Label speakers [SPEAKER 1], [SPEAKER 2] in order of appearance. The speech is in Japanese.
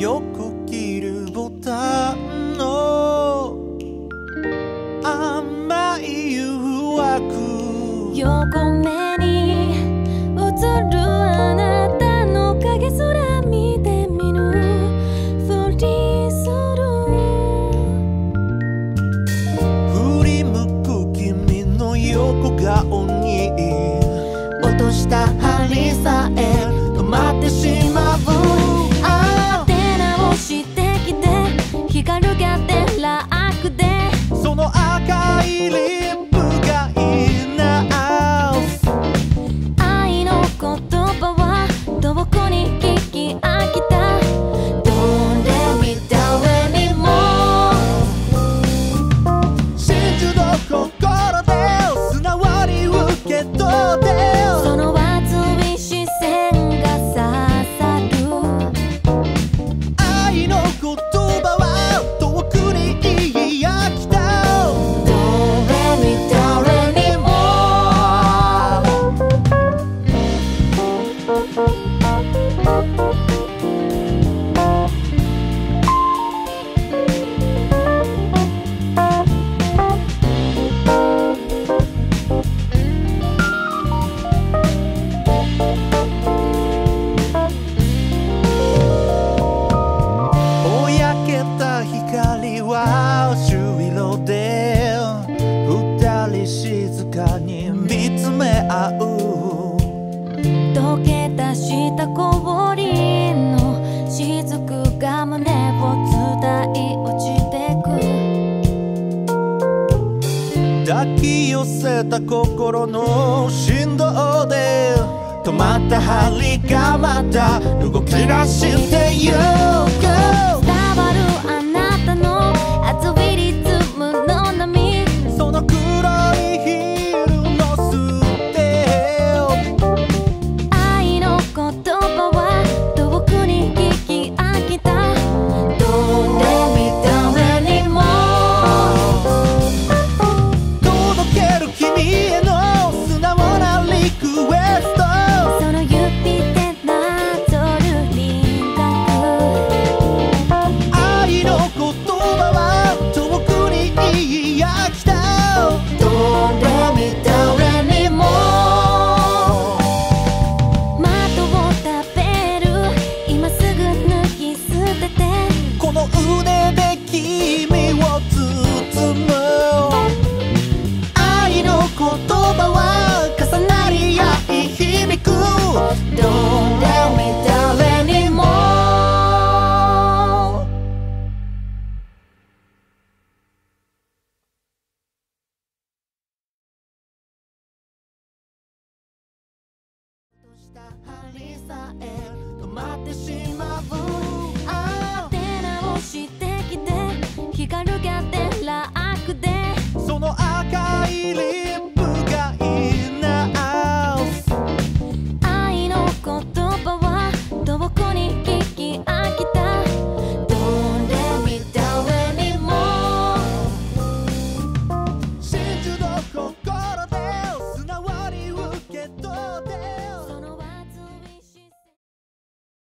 [SPEAKER 1] よく切るボタンの甘い誘惑。
[SPEAKER 2] 横目に映るあなたの影空見てみる。ふりする。
[SPEAKER 1] 振り向く君の横顔に落とした針さえ合う
[SPEAKER 2] 溶け出した氷の雫が胸を伝い落ちてく。
[SPEAKER 1] 抱き寄せた心の振動で止まった針がまた動き出してゆく。した止まってしまう